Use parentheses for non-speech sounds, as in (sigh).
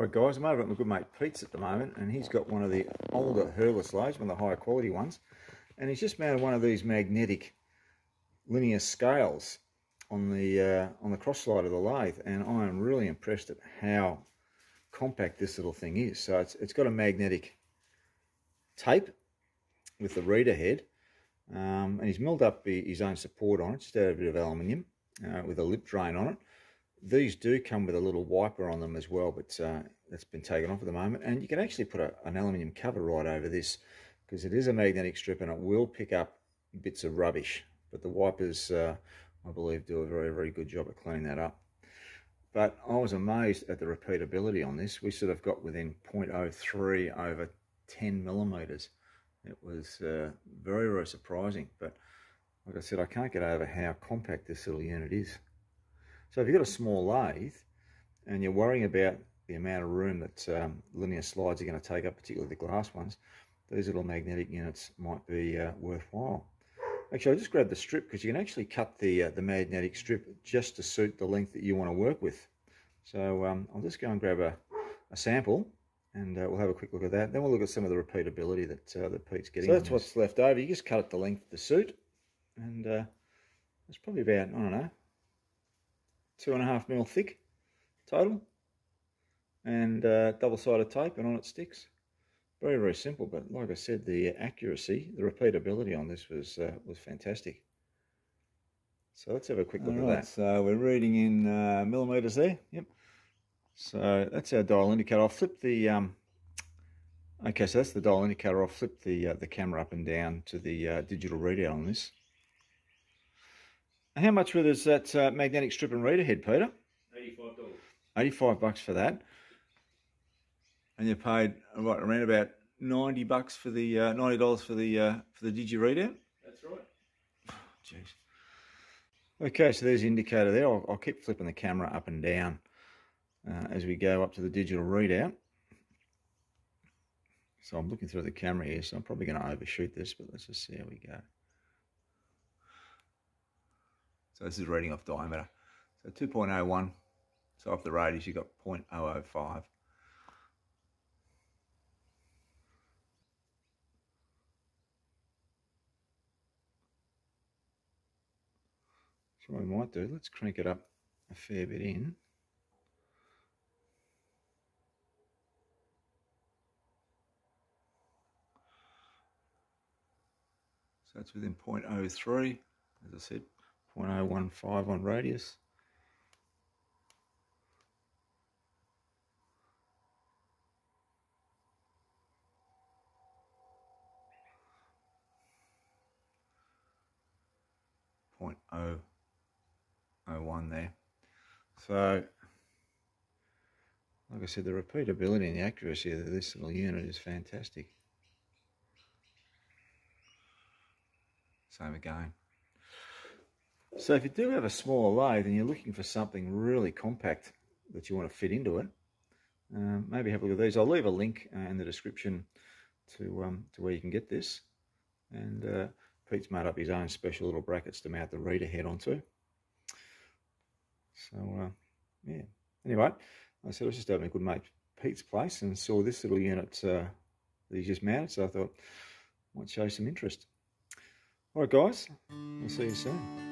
Alright guys, I'm over at my good mate Pete's at the moment and he's got one of the older Hercus lathes, one of the higher quality ones. And he's just mounted one of these magnetic linear scales on the uh, on the cross slide of the lathe and I am really impressed at how compact this little thing is. So it's, it's got a magnetic tape with the reader head um, and he's milled up his own support on it, just out a bit of aluminium uh, with a lip drain on it. These do come with a little wiper on them as well, but uh, that's been taken off at the moment. And you can actually put a, an aluminium cover right over this because it is a magnetic strip and it will pick up bits of rubbish. But the wipers, uh, I believe, do a very, very good job of cleaning that up. But I was amazed at the repeatability on this. We sort of got within 0.03 over 10 millimeters. It was uh, very, very surprising. But like I said, I can't get over how compact this little unit is. So if you've got a small lathe and you're worrying about the amount of room that um, linear slides are going to take up, particularly the glass ones, these little magnetic units might be uh, worthwhile. Actually, I just grabbed the strip because you can actually cut the uh, the magnetic strip just to suit the length that you want to work with. So um, I'll just go and grab a, a sample and uh, we'll have a quick look at that. Then we'll look at some of the repeatability that, uh, that Pete's getting. So that's what's left over. You just cut it the length of the suit and uh, it's probably about, I don't know, two and a half mil thick total. And uh, double-sided tape and on it sticks. Very very simple but like I said the accuracy the repeatability on this was uh, was fantastic. So let's have a quick look All at right, that. so we're reading in uh, millimeters there. Yep. So that's our dial indicator. I'll flip the um, okay so that's the dial indicator. I'll flip the uh, the camera up and down to the uh, digital readout on this how much was that uh, magnetic strip and reader head, Peter? $85. 85 bucks for that. And you paid what around about 90 bucks for the uh, $90 for the uh, for the digi readout? That's right. (sighs) Jeez. Okay, so there's the indicator there. I'll, I'll keep flipping the camera up and down uh, as we go up to the digital readout. So I'm looking through the camera here, so I'm probably going to overshoot this, but let's just see how we go. So this is reading off diameter. So 2.01. So off the radius you've got 0.005. So what we might do, let's crank it up a fair bit in. So that's within 0.03, as I said, 0.015 on radius. Point oh oh one there. So, like I said, the repeatability and the accuracy of this little unit is fantastic. Same again. So if you do have a smaller lathe and you're looking for something really compact that you want to fit into it, um, maybe have a look at these. I'll leave a link uh, in the description to um, to where you can get this. And uh, Pete's made up his own special little brackets to mount the reader head onto. So, uh, yeah. Anyway, I said I was just over a good mate Pete's place and saw this little unit uh, that he just mounted, so I thought might show some interest. All right, guys, I'll see you soon.